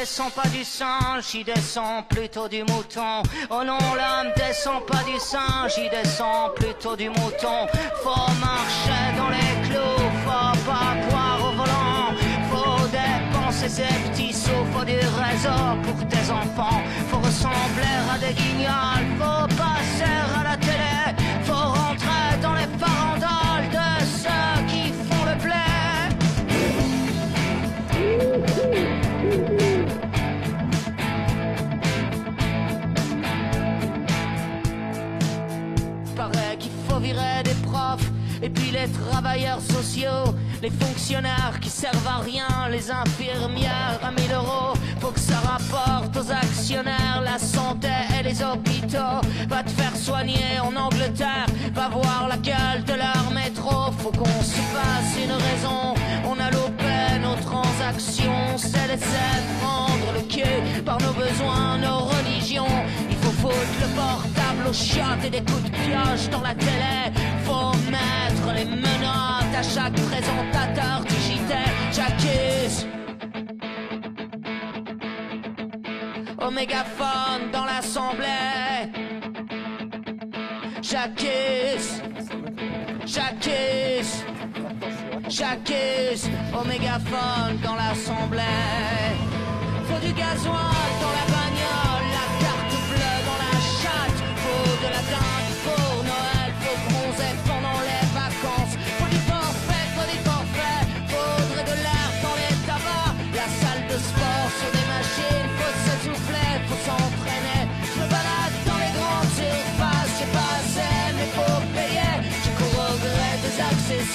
descend pas du singe, il descend plutôt du mouton. Oh non, l'homme descend pas du singe, il descend plutôt du mouton. Faut marcher dans les clous, faut pas boire au volant. Faut dépenser ses petits sous, faut du réseau pour tes enfants. Faut ressembler à des guignols, et puis les travailleurs sociaux, les fonctionnaires qui servent à rien, les infirmières à 1000 euros. Faut que ça rapporte aux actionnaires la santé et les hôpitaux. Va te faire soigner en Angleterre, va voir la gueule de leur métro. Faut qu'on se fasse une raison. On a loupé nos transactions, c'est laisser prendre le cul par nos besoins, nos religions. Il faut foutre le portable au chiottes et des coups de pioche dans la télé. Au dans l'assemblée. J'accuse. J'accuse. J'accuse. Au dans l'assemblée. Faut du gasoil dans la bagnole, la carte bleue dans la chatte. Faut de la dinde pour Noël, faut bronzer pendant les vacances. Faut du forfait, faut du forfait. Faudrait de l'air dans les tabacs. La salle de sport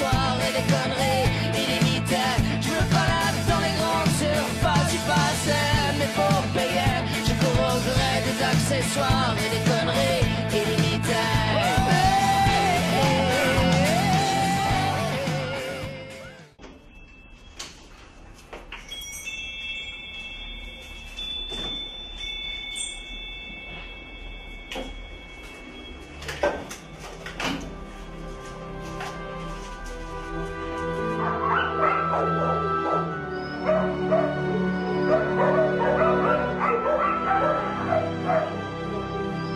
et des conneries illimitées. Je me balade dans les grandes surfaces, j'ai pas assez, mais faut payer. Je cours des accessoires